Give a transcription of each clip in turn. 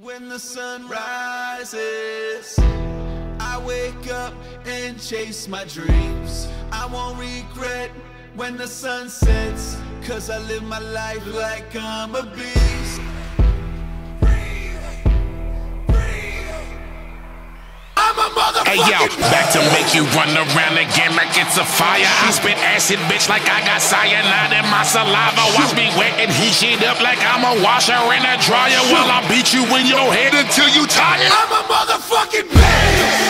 When the sun rises, I wake up and chase my dreams. I won't regret when the sun sets, cause I live my life like I'm a beast. Hey yo, back to make you run around again like it's a fire. I spit acid, bitch, like I got cyanide in my saliva. Watch me wet and heat shit up like I'm a washer in a dryer while I beat you in your head until you tired. I'm a motherfucking beast.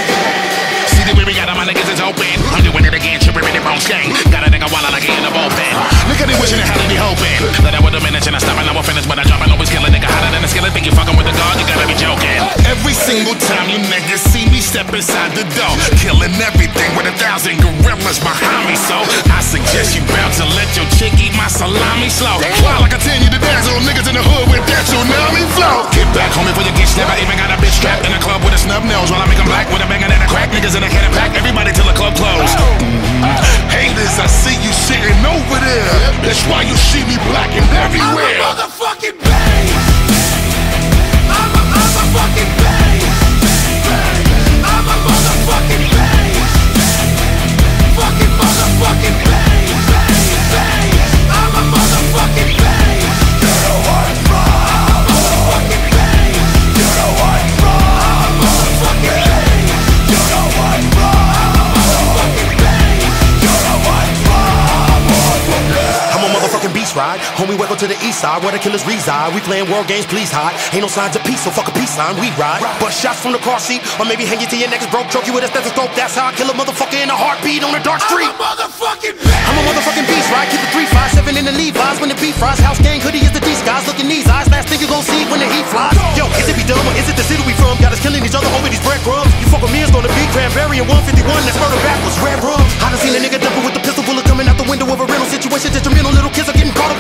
Single time you niggas see me step inside the door, killing everything with a thousand gorillas behind me. So I suggest you bounce and let your chick eat my salami slow. While I continue to dance on niggas in the hood with that tsunami flow. Get back, home before you get snapped. I even got a bitch strapped in a club with a snub nose while I make 'em black with a banger and a crack. Niggas in a can of pack, everybody till the club close. Mm-hmm. Haters, I see you sitting over there. That's why you see ride. Homie, welcome to the east side where the killers reside. We playing world games, please hide. Ain't no signs of peace, so fuck a peace sign. We ride. Bust shots from the car seat, or maybe hang you to your neck next broke, choke you with a stethoscope. That's how I kill a motherfucker in a heartbeat on a dark street. I'm a motherfucking beast. I'm a motherfucking beast, right? Keep it 357 in the Levi's when the beat fries. House gang hoodie is the D guys. Look in these eyes. Last thing you gon' see when the heat flies. Yo, is it be dumb or is it the city we from? Got us killing each other over these breadcrumbs. You fuck with me, it's gonna be cranberry and 151. That's murder backwards. Red rum. I done seen a nigga double with the pistol bullet coming out the window of a rental situation. Detrimental little kids are getting caught up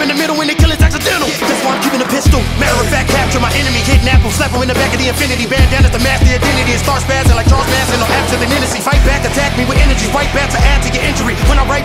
in the middle when they kill it's accidental. That's why I'm keeping a pistol. Matter of fact, capture my enemy, kidnap him, slap him in the back of the Infiniti. Bandana to mask the identity and start spazzing like Charles Manson. No absolute innocence. Fight back, attack me with energy. Fight back to add to your injury. When I write